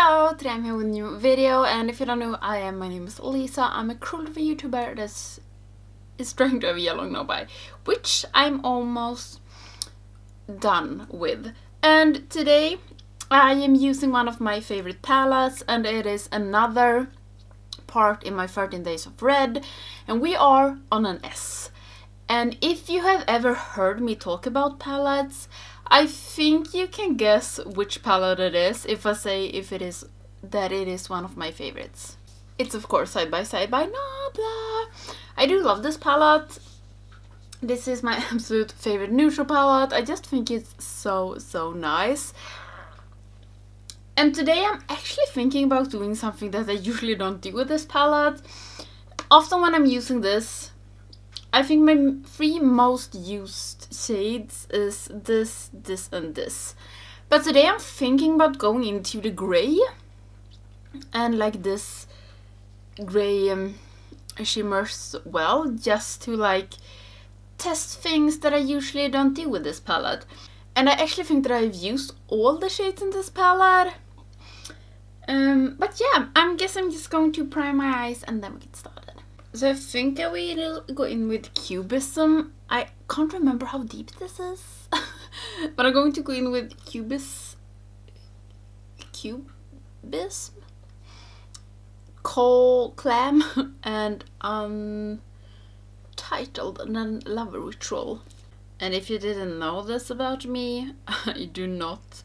Hello, today I'm here with a new video and if you don't know who I am, my name is Lisa. I'm a cruelty YouTuber that is trying to have a yellow nobody, which I'm almost done with. And today I am using one of my favorite palettes and it is another part in my 13 Days of Red and we are on an S. And if you have ever heard me talk about palettes, I think you can guess which palette it is if I say if it is that it is one of my favorites. It's of course Side by Side by Nabla. I do love this palette. This is my absolute favorite neutral palette. I just think it's so, so nice. And today I'm actually thinking about doing something that I usually don't do with this palette. Often when I'm using this, I think my three most used shades is this, this and this. But today I'm thinking about going into the grey and like this grey um, shimmers well just to like test things that I usually don't do with this palette. And I actually think that I've used all the shades in this palette. Um, but yeah, I'm guess I'm just going to prime my eyes and then we get started. So I think I will go in with Cubism. I can't remember how deep this is. but I'm going to go in with Cubis... Cubism? Coal Clam and um titled and then love ritual. And if you didn't know this about me, I do not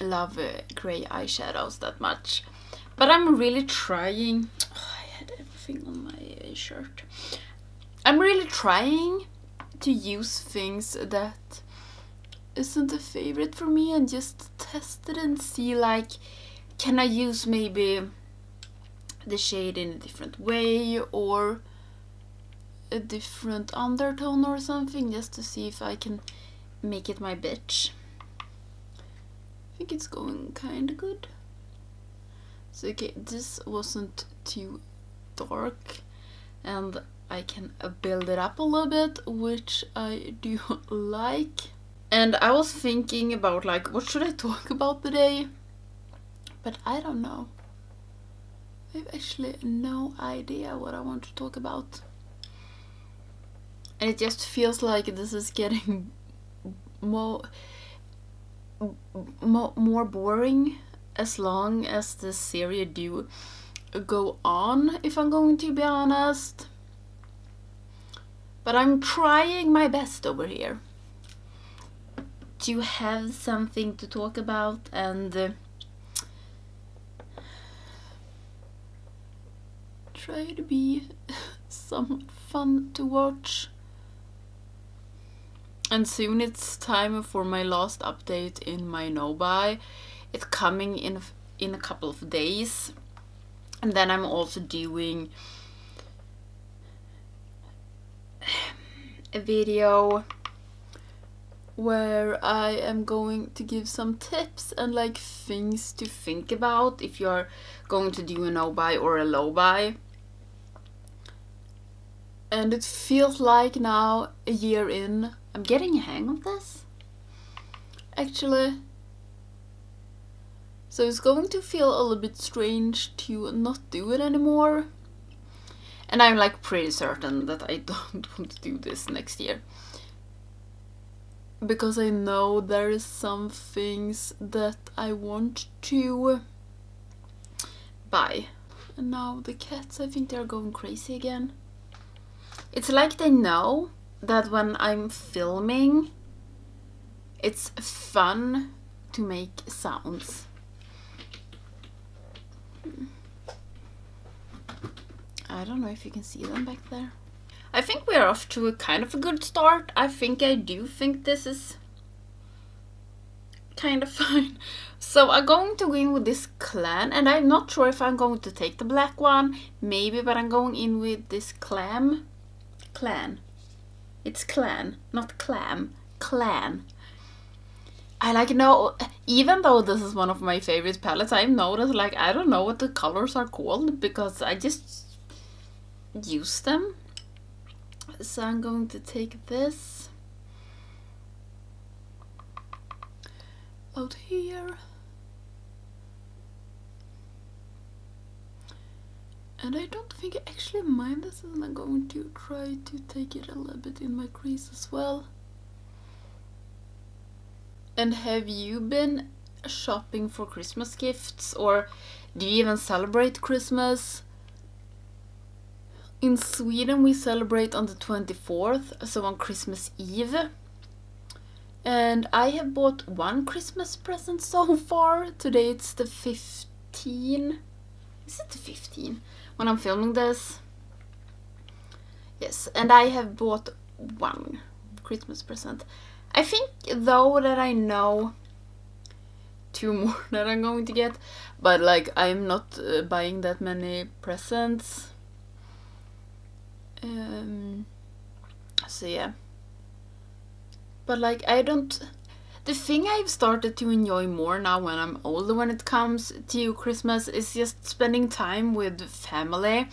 love uh, grey eyeshadows that much. But I'm really trying everything on my uh, shirt. I'm really trying to use things that isn't a favorite for me and just test it and see like can I use maybe the shade in a different way or a different undertone or something just to see if I can make it my bitch. I think it's going kinda good. So okay, this wasn't too dark and I can build it up a little bit which I do like. And I was thinking about like what should I talk about today? But I don't know. I have actually no idea what I want to talk about. And it just feels like this is getting more more, more boring as long as the series do go on, if I'm going to be honest. But I'm trying my best over here to have something to talk about and uh, try to be somewhat fun to watch. And soon it's time for my last update in my no-buy. It's coming in in a couple of days and then I'm also doing a video where I am going to give some tips and like things to think about if you're going to do a no buy or a low buy. And it feels like now, a year in, I'm getting a hang of this. Actually, so it's going to feel a little bit strange to not do it anymore. And I'm like pretty certain that I don't want to do this next year. Because I know there is some things that I want to buy. And now the cats, I think they're going crazy again. It's like they know that when I'm filming, it's fun to make sounds. I don't know if you can see them back there. I think we are off to a kind of a good start. I think I do think this is kind of fine. So I'm going to go in with this clan and I'm not sure if I'm going to take the black one. Maybe, but I'm going in with this clam. Clan. It's clan, not clam. Clan. I like know even though this is one of my favorite palettes, I've noticed like I don't know what the colors are called because I just use them. So I'm going to take this out here. And I don't think I actually mind this and I'm going to try to take it a little bit in my crease as well. And have you been shopping for Christmas gifts or do you even celebrate Christmas? In Sweden we celebrate on the 24th, so on Christmas Eve. And I have bought one Christmas present so far. Today it's the 15. Is it the 15? when I'm filming this. Yes, and I have bought one Christmas present. I think though that I know two more that I'm going to get, but like I'm not uh, buying that many presents. Um, so yeah. But like I don't the thing I've started to enjoy more now when I'm older when it comes to Christmas is just spending time with family.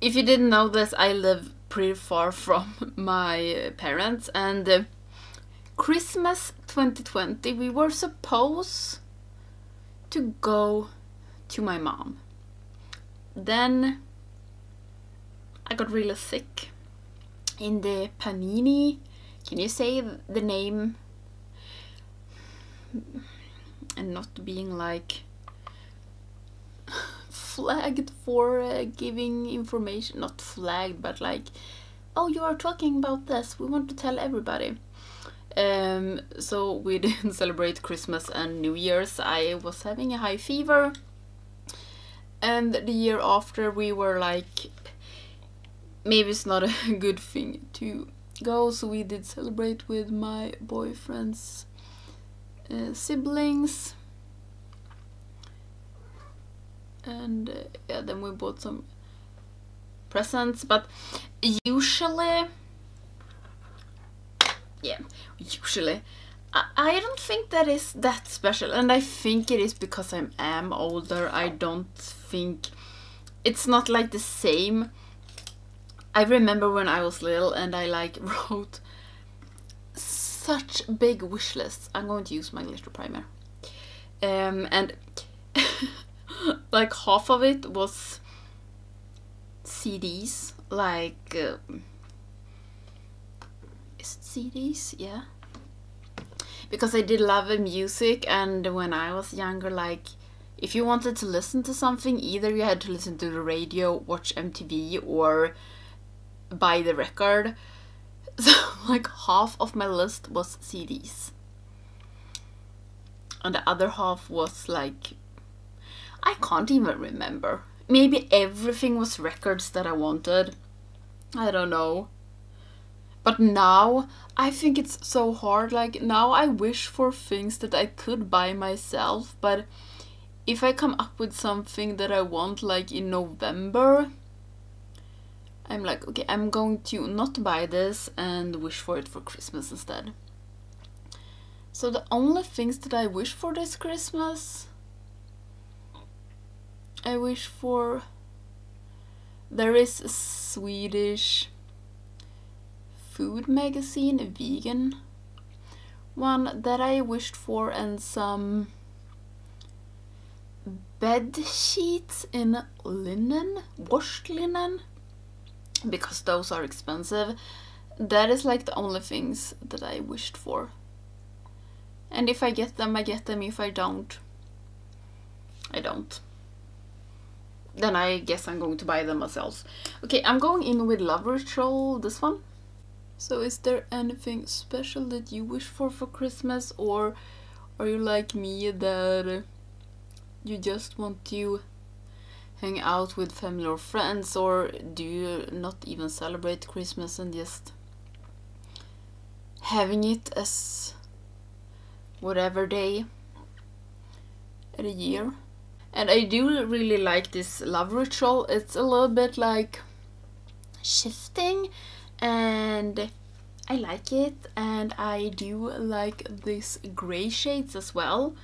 If you didn't know this, I live pretty far from my parents and uh, Christmas 2020 we were supposed to go to my mom. Then I got really sick in the panini. Can you say the name and not being like flagged for uh, giving information not flagged but like oh you are talking about this. We want to tell everybody. Um, so we didn't celebrate christmas and new year's. I was having a high fever. And the year after we were like maybe it's not a good thing to go. So we did celebrate with my boyfriend's uh, siblings and uh, yeah then we bought some presents but usually yeah usually I, I don't think that is that special and I think it is because I am older I don't think it's not like the same I remember when I was little and I like wrote such big wish lists. I'm going to use my glitter primer. Um, and like half of it was CDs, like uh, is it CDs? Yeah. Because I did love music, and when I was younger, like if you wanted to listen to something, either you had to listen to the radio, watch MTV, or buy the record. So like half of my list was CDs. And the other half was like I can't even remember. Maybe everything was records that I wanted. I don't know. But now I think it's so hard. Like now I wish for things that I could buy myself, but if I come up with something that I want like in November, I'm like, okay, I'm going to not buy this and wish for it for Christmas instead. So the only things that I wish for this Christmas, I wish for, there is a Swedish food magazine, a vegan one that I wished for and some bed sheets in linen, washed linen because those are expensive. That is like the only things that I wished for. And if I get them, I get them. If I don't, I don't. Then I guess I'm going to buy them myself. Okay, I'm going in with Love Ritual, this one. So is there anything special that you wish for for Christmas or are you like me that you just want to hang out with family or friends or do you not even celebrate Christmas and just having it as whatever day at a year and I do really like this love ritual. It's a little bit like shifting and I like it. And I do like these gray shades as well.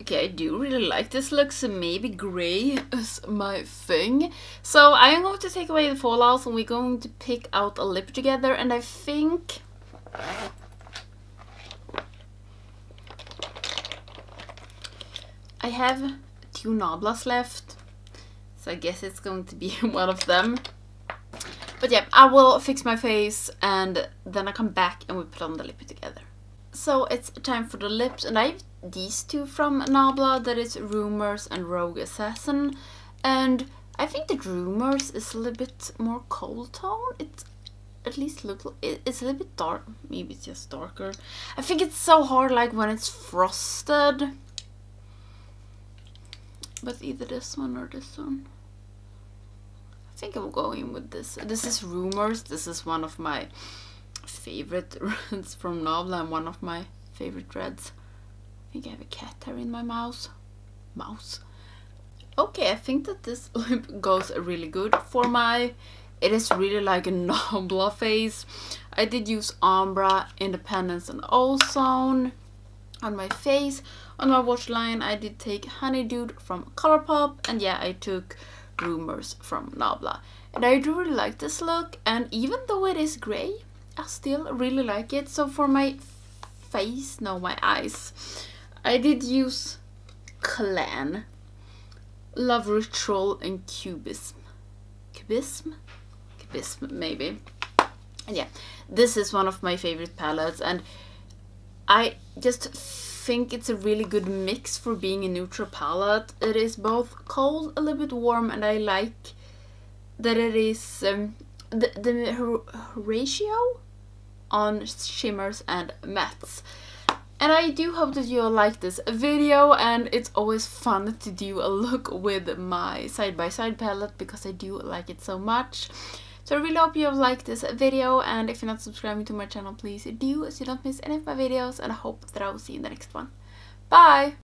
Okay, I do really like this look, so maybe grey is my thing. So I'm going to take away the fallouts and we're going to pick out a lip together and I think... I have two Nablas left. So I guess it's going to be one of them. But yeah, I will fix my face and then I come back and we put on the lip together. So it's time for the lips and I have these two from Nabla that is Rumors and Rogue Assassin. And I think that Rumors is a little bit more cold tone. It's at least look it's a little bit dark maybe it's just darker i think it's so hard like when it's frosted but either this one or this one. I think i will go in with this. This is rumors. This is one of my favorite reds from Nabla and one of my favorite reds. I think i have a cat hair in my mouth mouse. Okay i think that this lip goes really good for my it is really like a Nabla face. I did use Ambra, Independence and Ozone on my face. On my watch line I did take Honeydude from Colourpop and yeah I took Rumors from Nabla. And I do really like this look and even though it is grey I still really like it. So for my face, no my eyes, I did use Clan, Love Ritual and Cubism. Cubism. Cubism? maybe. And yeah, this is one of my favorite palettes and I just think it's a really good mix for being a neutral palette. It is both cold, a little bit warm, and I like that it is um, the, the ratio on shimmers and mattes. And I do hope that you like this video and it's always fun to do a look with my side-by-side -side palette because I do like it so much. So I really hope you have liked this video and if you're not subscribing to my channel please do so you don't miss any of my videos and I hope that I will see you in the next one. Bye!